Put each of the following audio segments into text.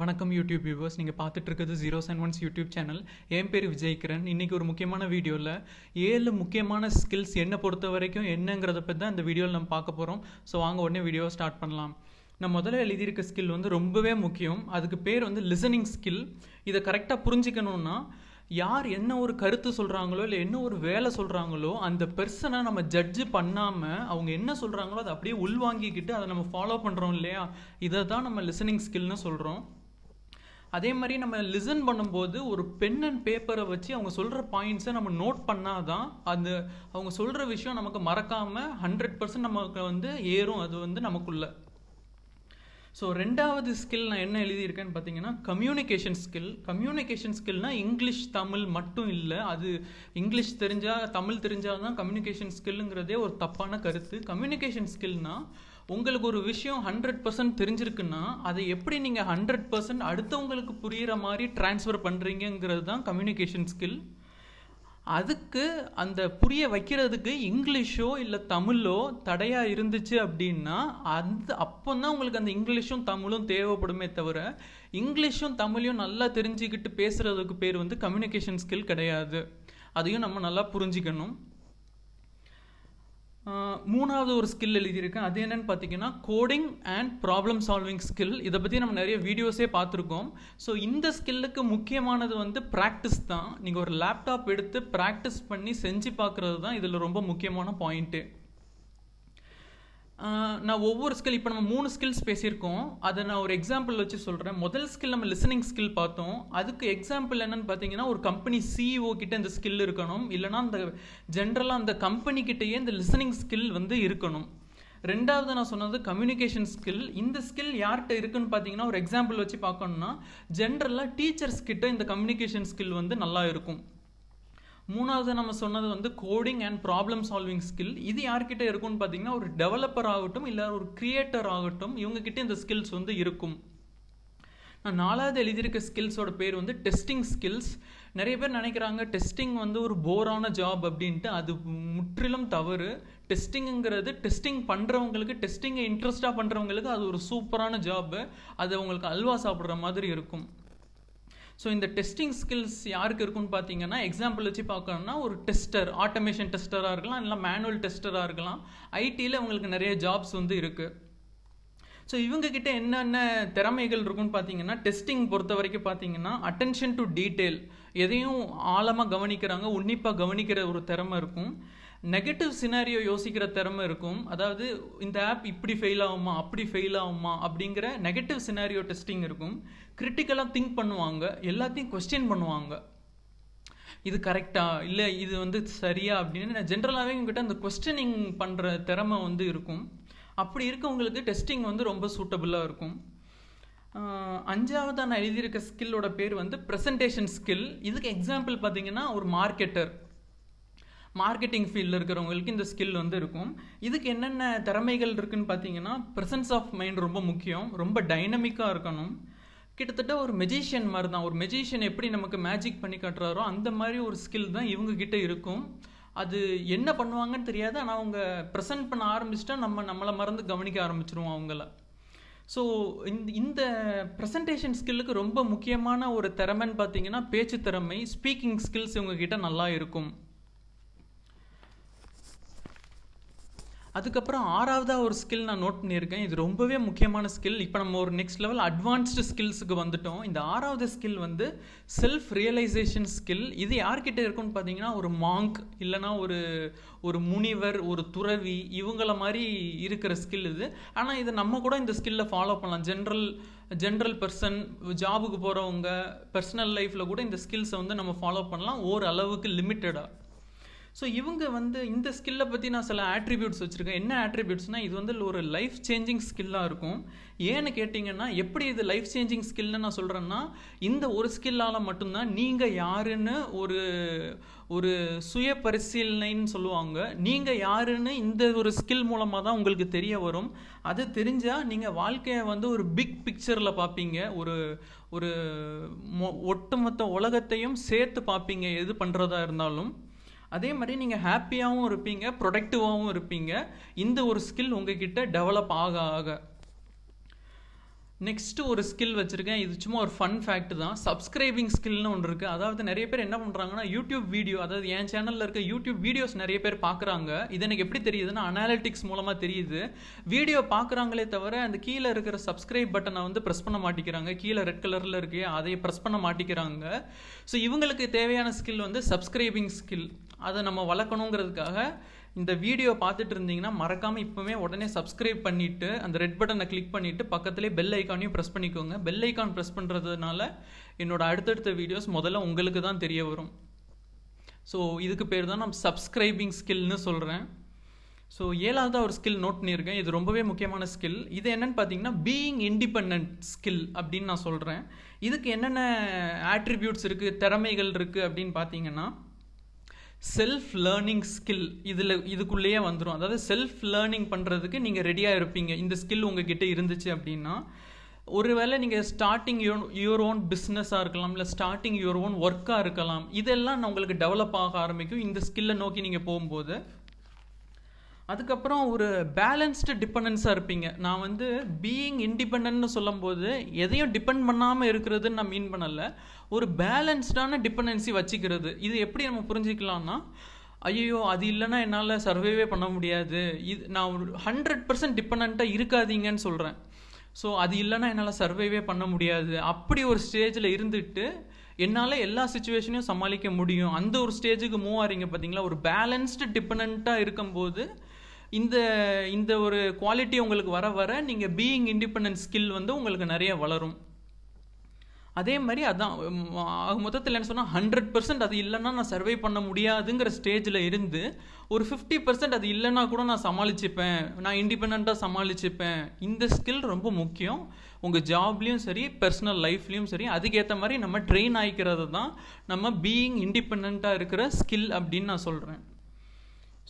வணக்கம் YouTube viewers நீங்கள் பார்த்துட்டு இருக்கிறது zero seven ones YouTube channel என் பேர் விஜய்கிரண். இன்றைக்கி ஒரு முக்கியமான வீடியோவில் ஏழு முக்கியமான ஸ்கில்ஸ் என்னை பொறுத்த வரைக்கும் என்னங்கிறத பற்றி தான் இந்த வீடியோவில் நம்ம பார்க்க போகிறோம் ஸோ வாங்க உடனே வீடியோவை ஸ்டார்ட் பண்ணலாம். நான் முதல்ல எழுதியிருக்க ஸ்கில் வந்து ரொம்பவே முக்கியம். அதுக்கு பேர் வந்து லிசனிங் ஸ்கில் இதை கரெக்டாக புரிஞ்சிக்கணுன்னா யார் என்ன ஒரு கருத்து சொல்கிறாங்களோ இல்லை என்ன ஒரு வேலை சொல்கிறாங்களோ அந்த பெர்சனை நம்ம ஜட்ஜு பண்ணாமல் அவங்க என்ன சொல்கிறாங்களோ அதை அப்படியே உள்வாங்கிக்கிட்டு அதை நம்ம ஃபாலோ பண்ணுறோம் இல்லையா? இதை தான் நம்ம லிசனிங் ஸ்கில்னு சொல்கிறோம் அதே மாதிரி நம்ம லிசன் பண்ணும்போது ஒரு பென் அண்ட் பேப்பரை வச்சு அவங்க சொல்கிற பாயிண்ட்ஸை நம்ம நோட் பண்ணால் தான் அந்த அவங்க சொல்கிற விஷயம் நமக்கு மறக்காமல் ஹண்ட்ரட் பர்சன்ட் நமக்கு வந்து ஏறும். அது வந்து நமக்குள்ள. ஸோ ரெண்டாவது ஸ்கில் நான் என்ன எழுதியிருக்கேன்னு பார்த்தீங்கன்னா கம்யூனிகேஷன் ஸ்கில் கம்யூனிகேஷன் ஸ்கில்னால் இங்கிலீஷ் தமிழ் மட்டும் இல்லை. அது இங்கிலீஷ் தெரிஞ்சால் தமிழ் தெரிஞ்சால் தான் கம்யூனிகேஷன் ஸ்கில்லுங்கிறதே ஒரு தப்பான கருத்து. கம்யூனிகேஷன் ஸ்கில்னால் உங்களுக்கு ஒரு விஷயம் ஹண்ட்ரட் பர்சன்ட் தெரிஞ்சிருக்குன்னா அதை எப்படி நீங்கள் ஹண்ட்ரட் பர்சன்ட் அடுத்தவங்களுக்கு புரிகிற மாதிரி ட்ரான்ஸ்ஃபர் பண்ணுறீங்கிறது தான் கம்யூனிகேஷன் ஸ்கில் அதுக்கு அந்த புரிய வைக்கிறதுக்கு இங்கிலீஷோ இல்லை தமிழோ தடையாக இருந்துச்சு அப்படின்னா அந்த அப்போ தான் உங்களுக்கு அந்த இங்கிலீஷும் தமிழும் தேவைப்படுமே தவிர இங்கிலீஷும் தமிழையும் நல்லா தெரிஞ்சுக்கிட்டு பேசுகிறதுக்கு பேர் வந்து கம்யூனிகேஷன் ஸ்கில் கிடையாது. அதையும் நம்ம நல்லா புரிஞ்சிக்கணும். மூணாவது ஒரு ஸ்கில் எழுதியிருக்கேன். அது என்னன்னு பார்த்தீங்கன்னா coding and problem solving skill இதை பற்றி நம்ம நிறைய வீடியோஸே பார்த்துருக்கோம். ஸோ இந்த ஸ்கில்லுக்கு முக்கியமானது வந்து ப்ராக்டிஸ் தான். நீங்கள் ஒரு லேப்டாப் எடுத்து ப்ராக்டிஸ் பண்ணி செஞ்சு பார்க்குறது தான் இதில் ரொம்ப முக்கியமான பாயிண்ட்டு நான் ஒவ்வொரு ஸ்கில் இப்போ நம்ம மூணு ஸ்கில்ஸ் பேசியிருக்கோம். அதை நான் ஒரு எக்ஸாம்பிள் வச்சு சொல்கிறேன் முதல் ஸ்கில் நம்ம லிசனிங் ஸ்கில் பார்த்தோம். அதுக்கு எக்ஸாம்பிள் என்னன்னு பார்த்தீங்கன்னா ஒரு கம்பெனி சிஇஓ கிட்ட இந்த ஸ்கில் இருக்கணும். இல்லைனா அந்த ஜென்ரலாக அந்த கம்பெனி கிட்டேயே இந்த லிசனிங் ஸ்கில் வந்து இருக்கணும். ரெண்டாவது நான் சொன்னது கம்யூனிகேஷன் ஸ்கில் இந்த ஸ்கில் யார்கிட்ட இருக்குன்னு பார்த்தீங்கன்னா ஒரு எக்ஸாம்பிள் வச்சு பார்க்கணும்னா ஜென்ரலாக டீச்சர்ஸ் கிட்ட இந்த கம்யூனிகேஷன் ஸ்கில் வந்து நல்லா இருக்கும். மூணாவது நம்ம சொன்னது வந்து coding and problem solving skill இது யார்கிட்ட இருக்கும்னு பார்த்தீங்கன்னா ஒரு டெவலப்பர் ஆகட்டும் இல்லை ஒரு கிரியேட்டர் ஆகட்டும் இவங்கக்கிட்ட இந்த ஸ்கில்ஸ் வந்து இருக்கும். நான் நாலாவது எழுதியிருக்க ஸ்கில்ஸோட பேர் வந்து டெஸ்டிங் ஸ்கில்ஸ் நிறைய பேர் நினைக்கிறாங்க டெஸ்டிங் வந்து ஒரு போரான ஜாப் அப்படின்ட்டு. அது முற்றிலும் தவறு. டெஸ்டிங்குங்கிறது டெஸ்டிங் பண்ணுறவங்களுக்கு டெஸ்டிங்கை இன்ட்ரெஸ்டாக பண்ணுறவங்களுக்கு அது ஒரு சூப்பரான ஜாப்பு அது அவங்களுக்கு அல்வா சாப்பிட்ற மாதிரி இருக்கும். ஸோ இந்த டெஸ்டிங் ஸ்கில்ஸ் யாருக்கு இருக்குன்னு பார்த்தீங்கன்னா எக்ஸாம்பிள் வச்சு பார்க்கணும்னா ஒரு டெஸ்டர் ஆட்டோமேஷன் டெஸ்டராக இருக்கலாம் இல்லை மேனுவல் டெஸ்டராக இருக்கலாம். ஐடியில் அவங்களுக்கு நிறைய ஜாப்ஸ் வந்து இருக்குது ஸோ இவங்கக்கிட்ட என்னென்ன திறமைகள் இருக்குன்னு பார்த்தீங்கன்னா டெஸ்டிங் பொறுத்த வரைக்கும் பார்த்தீங்கன்னா அட்டென்ஷன் டு டீட்டெயில் எதையும் ஆழமாக கவனிக்கிறாங்க உன்னிப்பாக கவனிக்கிற ஒரு திறமை இருக்கும். நெகட்டிவ் சினாரியோ யோசிக்கிற திறமை இருக்கும். அதாவது இந்த ஆப் இப்படி ஃபெயில் ஆகுமா அப்படி ஃபெயில் ஆகுமா அப்படிங்கிற நெகட்டிவ் சினாரியோ டெஸ்டிங் இருக்கும். கிரிட்டிக்கலாக திங்க் பண்ணுவாங்க. எல்லாத்தையும் கொஸ்டின் பண்ணுவாங்க. இது கரெக்டா இல்லை இது வந்து சரியா? அப்படின்னு நான் ஜென்ரலாகவே உங்ககிட்ட அந்த கொஸ்டினிங் பண்ணுற திறமை வந்து இருக்கும். அப்படி இருக்கவங்களுக்கு டெஸ்டிங் வந்து ரொம்ப சூட்டபுளாக இருக்கும். அஞ்சாவது நான் எழுதியிருக்க ஸ்கில்லோட பேர் வந்து ப்ரெசன்டேஷன் ஸ்கில் இதுக்கு எக்ஸாம்பிள் பார்த்தீங்கன்னா ஒரு மார்க்கெட்டர் மார்க்கெட்டிங் ஃபீல்டில் இருக்கிறவங்களுக்கு இந்த ஸ்கில் வந்து இருக்கும். இதுக்கு என்னென்ன திறமைகள் இருக்குதுன்னு பார்த்தீங்கன்னா ப்ரெசன்ஸ் ஆஃப் மைண்ட் ரொம்ப முக்கியம். ரொம்ப டைனமிக்காக இருக்கணும். கிட்டத்தட்ட ஒரு மெஜிஷியன் மாதிரி தான் ஒரு மெஜிஷியன் எப்படி நமக்கு மேஜிக் பண்ணி காட்டுறாரோ அந்த மாதிரி ஒரு ஸ்கில் தான் இவங்கக்கிட்ட இருக்கும். அது என்ன பண்ணுவாங்கன்னு தெரியாது. ஆனால் அவங்க ப்ரெசென்ட் பண்ண ஆரம்பிச்சிட்டா நம்ம நம்மளை மறந்து கவனிக்க ஆரம்பிச்சிருவோம் அவங்கள. ஸோ இந்த இந்த ப்ரெசன்டேஷன் ஸ்கில்லுக்கு ரொம்ப முக்கியமான ஒரு திறமைன்னு பார்த்தீங்கன்னா பேச்சு திறமை ஸ்பீக்கிங் ஸ்கில்ஸ் இவங்ககிட்ட நல்லா இருக்கும். அதுக்கப்புறம் ஆறாவதாக ஒரு ஸ்கில் நான் நோட் பண்ணியிருக்கேன். இது ரொம்பவே முக்கியமான ஸ்கில் இப்போ நம்ம ஒரு நெக்ஸ்ட் லெவல் அட்வான்ஸ்டு ஸ்கில்ஸுக்கு வந்துட்டோம். இந்த ஆறாவது ஸ்கில் வந்து செல்ஃப் ரியலைசேஷன் ஸ்கில் இது யார்கிட்ட இருக்குன்னு பார்த்தீங்கன்னா ஒரு மாங்க் இல்லைனா ஒரு ஒரு முனிவர் ஒரு துறவி இவங்கள மாதிரி இருக்கிற ஸ்கில் இது. ஆனால் இது நம்ம கூட இந்த ஸ்கில்லை ஃபாலோ பண்ணலாம். ஜென்ரல் ஜென்ரல் பர்சன் ஜாபுக்கு போகிறவங்க பர்சனல் லைஃப்பில் கூட இந்த ஸ்கில்ஸை வந்து நம்ம ஃபாலோ பண்ணலாம். ஓரளவுக்கு லிமிட்டடாக ஸோ இவங்க வந்து இந்த ஸ்கில்லை பற்றி நான் சில ஆட்ரிபியூட்ஸ் வச்சுருக்கேன். என்ன ஆட்ரிபியூட்ஸ்னால் இது வந்து ஒரு லைஃப் சேஞ்சிங் ஸ்கில்லாக இருக்கும். ஏன்னு கேட்டிங்கன்னா எப்படி இது லைஃப் சேஞ்சிங் ஸ்கில்னு நான் சொல்கிறேன்னா இந்த ஒரு ஸ்கில்லால் மட்டும்தான் நீங்கள் யாருன்னு ஒரு ஒரு சுய பரிசீலனைன்னு சொல்லுவாங்க. நீங்கள் யாருன்னு இந்த ஒரு ஸ்கில் மூலமாக தான் உங்களுக்கு தெரிய வரும். அது தெரிஞ்சால் நீங்கள் வாழ்க்கையை வந்து ஒரு பிக் பிக்சரில் பார்ப்பீங்க ஒரு ஒரு ஒட்டுமொத்த உலகத்தையும் சேர்த்து பார்ப்பீங்க எது பண்ணுறதா இருந்தாலும். அதே மாதிரி நீங்கள் ஹாப்பியாகவும் இருப்பீங்க ப்ரொடக்டிவாகவும் இருப்பீங்க. இந்த ஒரு ஸ்கில் உங்ககிட்ட டெவலப் ஆக ஆக. நெக்ஸ்ட்டு ஒரு ஸ்கில் வச்சுருக்கேன். இது சும்மா ஒரு ஃபன் ஃபேக்ட் தான். சப்ஸ்கிரைபிங் ஸ்கில்னு ஒன்று இருக்குது அதாவது நிறைய பேர் என்ன பண்ணுறாங்கன்னா யூடியூப் வீடியோ அதாவது என் சேனலில் இருக்க யூடியூப் வீடியோஸ் நிறைய பேர் பார்க்குறாங்க இது எனக்கு எப்படி தெரியுதுன்னா அனாலிட்டிக்ஸ் மூலமாக தெரியுது. வீடியோ பார்க்குறாங்களே தவிர அந்த கீழே இருக்கிற சப்ஸ்கிரைப் பட்டனை வந்து ப்ரெஸ் பண்ண மாட்டேங்கிறாங்க கீழே ரெட் கலரில் இருக்கு அதை ப்ரெஸ் பண்ண மாட்டேங்கிறாங்க ஸோ இவங்களுக்கு தேவையான ஸ்கில் வந்து சப்ஸ்கிரைபிங் ஸ்கில் அதை நம்ம வளர்க்கணுங்கிறதுக்காக இந்த வீடியோ பார்த்துட்டு இருந்தீங்கன்னா மறக்காமல் இப்போவே உடனே சப்ஸ்கிரைப் பண்ணிவிட்டு அந்த ரெட் பட்டனை கிளிக் பண்ணிவிட்டு பக்கத்துலேயே பெல் ஐக்கானையும் ப்ரெஸ் பண்ணிக்கோங்க. பெல் ஐக்கான் ப்ரெஸ் பண்ணுறதுனால என்னோட அடுத்தடுத்த வீடியோஸ் முதல்ல உங்களுக்கு தான் தெரிய வரும். ஸோ இதுக்கு பேர் தான் நான் சப்ஸ்கிரைபிங் ஸ்கில்னு சொல்கிறேன் ஸோ ஏழாவது ஒரு ஸ்கில் நோட் பண்ணியிருக்கேன். இது ரொம்பவே முக்கியமான ஸ்கில் இது என்னன்னு பார்த்தீங்கன்னா பீயிங் இண்டிபெண்ட் ஸ்கில் அப்படின்னு நான் சொல்கிறேன் இதுக்கு என்னென்ன ஆட்ரிபியூட்ஸ் இருக்குது திறமைகள் இருக்குது அப்படின்னு பார்த்தீங்கன்னா செல்ஃப் லேர்னிங் ஸ்கில் இதில் இதுக்குள்ளேயே வந்துடும் அதாவது செல்ஃப் லேர்னிங் பண்ணுறதுக்கு நீங்கள் ரெடியாக இருப்பீங்க. இந்த ஸ்கில் உங்ககிட்ட இருந்துச்சு அப்படின்னா ஒருவேளை நீங்கள் ஸ்டார்டிங் யோன் யுவர் ஓன் பிஸ்னஸாக இருக்கலாம் இல்லை ஸ்டார்டிங் யுவர் ஓன் ஒர்க்காக இருக்கலாம். இதெல்லாம் உங்களுக்கு டெவலப் ஆக ஆரம்பிக்கும். இந்த ஸ்கில்லை நோக்கி நீங்கள் போகும்போது அதுக்கப்புறம் ஒரு பேலன்ஸ்டு டிபெண்டன்ஸாக இருப்பீங்க. நான் வந்து பீயிங் இண்டிபெண்ட்னு சொல்லும்போது எதையும் டிபெண்ட் பண்ணாமல் இருக்கிறதுன்னு நான் மீன் பண்ணலை. ஒரு பேலன்ஸ்டான டிபெண்டன்சி வச்சுக்கிறது. இது எப்படி நம்ம புரிஞ்சிக்கலாம்னா ஐயோ அது இல்லைன்னா என்னால் சர்வேவே பண்ண முடியாது. இது நான் ஒரு ஹண்ட்ரட் பர்சன்ட் டிபெண்ட்டாக இருக்காதீங்கன்னு சொல்கிறேன் ஸோ அது இல்லைன்னா என்னால் சர்வைவே பண்ண முடியாது. அப்படி ஒரு ஸ்டேஜில் இருந்துட்டு என்னால் எல்லா சுச்சுவேஷனையும் சமாளிக்க முடியும். அந்த ஒரு ஸ்டேஜுக்கு மூவ் ஆகிறீங்க பார்த்தீங்களா ஒரு பேலன்ஸ்டு டிபெண்ட்டாக இருக்கும்போது இந்த இந்த ஒரு குவாலிட்டி உங்களுக்கு வர வர நீங்கள் பீயிங் இண்டிபெண்டன்ட் ஸ்கில் வந்து உங்களுக்கு நிறைய வளரும். அதே மாதிரி அதான் மொத்தத்தில் என்ன சொன்னால் ஹண்ட்ரட் பர்சன்ட் அது இல்லைன்னா நான் சர்வை பண்ண முடியாதுங்கிற ஸ்டேஜில் இருந்து ஒரு ஃபிஃப்டி பர்சன்ட் அது இல்லைன்னா கூட நான் சமாளிச்சுப்பேன். நான் இண்டிபெண்ட்டாக சமாளிச்சுப்பேன். இந்த ஸ்கில் ரொம்ப முக்கியம். உங்கள் ஜாப்லேயும் சரி பர்சனல் லைஃப்லேயும் சரி அதுக்கேற்ற மாதிரி நம்ம ட்ரெயின் ஆகிக்கிறது தான் நம்ம பீயிங் இண்டிபெண்ட்டாக இருக்கிற ஸ்கில் அப்படின்னு நான் சொல்கிறேன்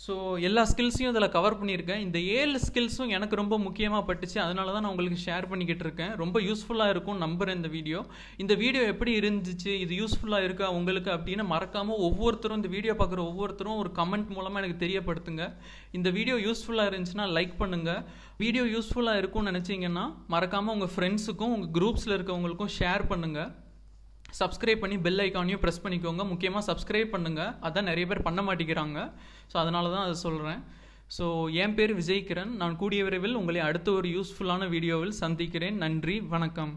ஸோ எல்லா ஸ்கில்ஸையும் இதில் கவர் பண்ணியிருக்கேன். இந்த ஏழு ஸ்கில்ஸும் எனக்கு ரொம்ப முக்கியமாக பட்டுச்சு. அதனால தான் நான் உங்களுக்கு ஷேர் பண்ணிக்கிட்டு இருக்கேன். ரொம்ப யூஸ்ஃபுல்லாக இருக்கும் நம்புகிறேன் இந்த வீடியோ இந்த வீடியோ எப்படி இருந்துச்சு? இது யூஸ்ஃபுல்லாக இருக்கா? உங்களுக்கு அப்படின்னு மறக்காமல் ஒவ்வொருத்தரும் இந்த வீடியோ பார்க்குற ஒவ்வொருத்தரும் ஒரு கமெண்ட் மூலமாக எனக்கு தெரியப்படுத்துங்க. இந்த வீடியோ யூஸ்ஃபுல்லாக இருந்துச்சுன்னா லைக் பண்ணுங்கள் வீடியோ யூஸ்ஃபுல்லாக இருக்கும்னு நினச்சிங்கன்னா மறக்காமல் உங்கள் ஃப்ரெண்ட்ஸுக்கும் உங்கள் குரூப்ஸில் இருக்கவங்களுக்கும் ஷேர் பண்ணுங்கள் சப்ஸ்கிரைப் பண்ணி பெல் ஐக்கானையும் ப்ரெஸ் பண்ணிக்கோங்க. முக்கியமாக சப்ஸ்கிரைப் பண்ணுங்கள் அதான் நிறைய பேர் பண்ண மாட்டேங்கிறாங்க. ஸோ அதனால தான் அதை சொல்கிறேன் ஸோ என் பேர் விஜய் கிரண். நான் கூடிய விரைவில் உங்களை அடுத்த ஒரு யூஸ்ஃபுல்லான வீடியோவில் சந்திக்கிறேன். நன்றி. வணக்கம்.